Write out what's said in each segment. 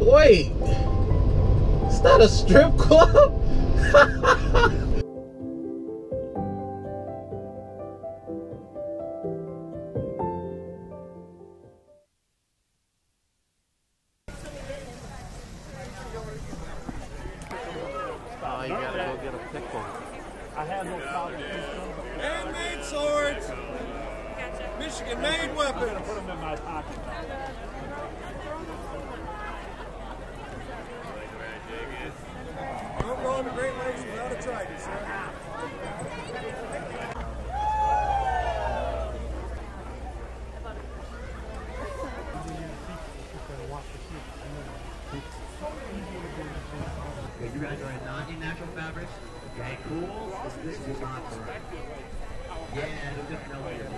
Wait, is that a strip club? Oh, you gotta go get a pickle. Handmade swords. Michigan made weapons. Put them in my pocket. Don't go on the Great Okay, you guys are in non-natural fabrics. Okay, cool. This, this is not correct. Yeah, the different elevators.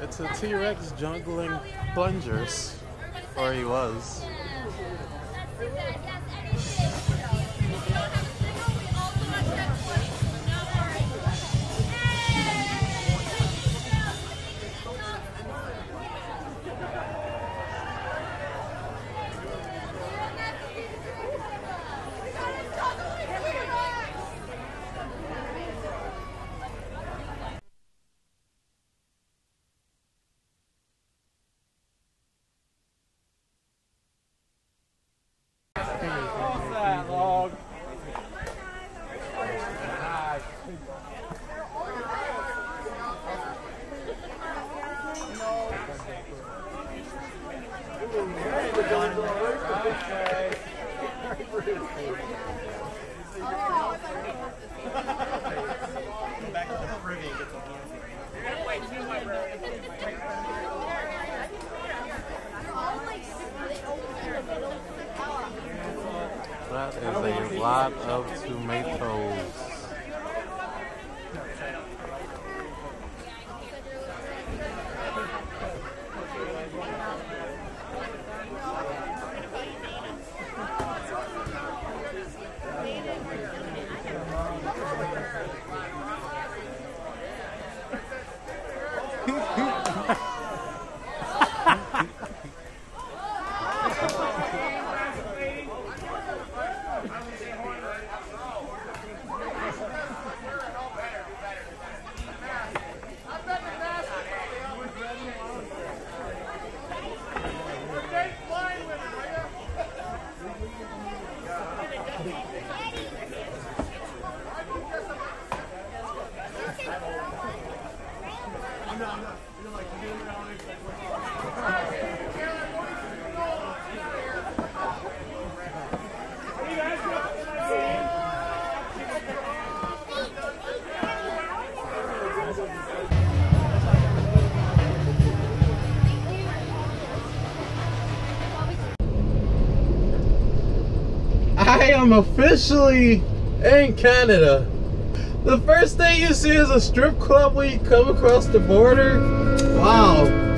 It's a T-Rex jungling plungers, or he was. Gracias. That is a lot of tomatoes. I am officially in Canada. The first thing you see is a strip club when you come across the border. Wow.